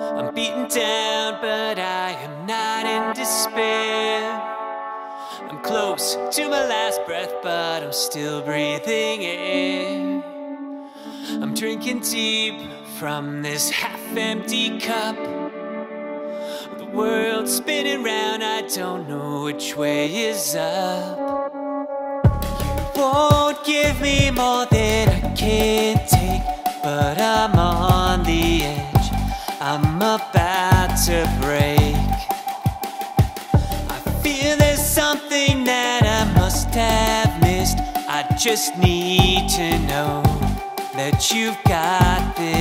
I'm beaten down, but I am not in despair. I'm close to my last breath, but I'm still breathing in. I'm drinking deep from this half empty cup. The world's spinning round, I don't know which way is up. You won't give me more than I can take, but I'm on the edge. I'm about to break. I feel there's something that I must have missed. I just need to know that you've got this.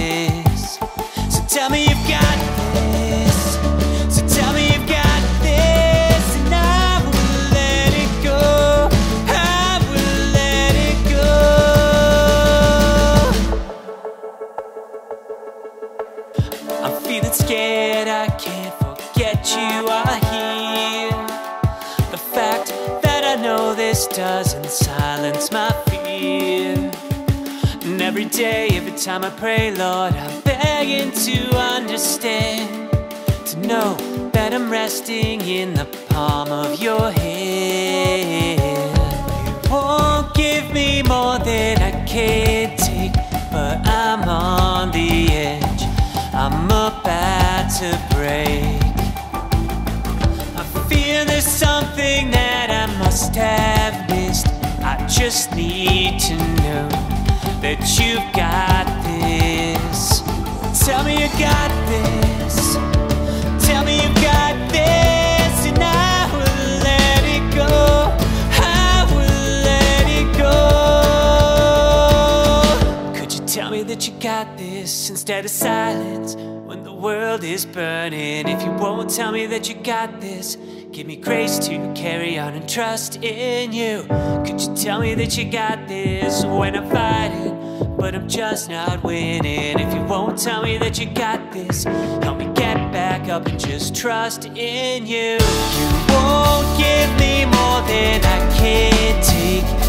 I'm feeling scared, I can't forget you are here. The fact that I know this doesn't silence my fear. And every day, every time I pray, Lord, I'm begging to understand. To know that I'm resting in the palm of your hand. You won't give me more than I can to break. I feel there's something that I must have missed. I just need to know that you've got this. Tell me you got this. That you got this instead of silence when the world is burning? If you won't tell me that you got this, give me grace to carry on and trust in you. Could you tell me that you got this when I'm fighting? But I'm just not winning. If you won't tell me that you got this, help me get back up and just trust in you. You won't give me more than I can take,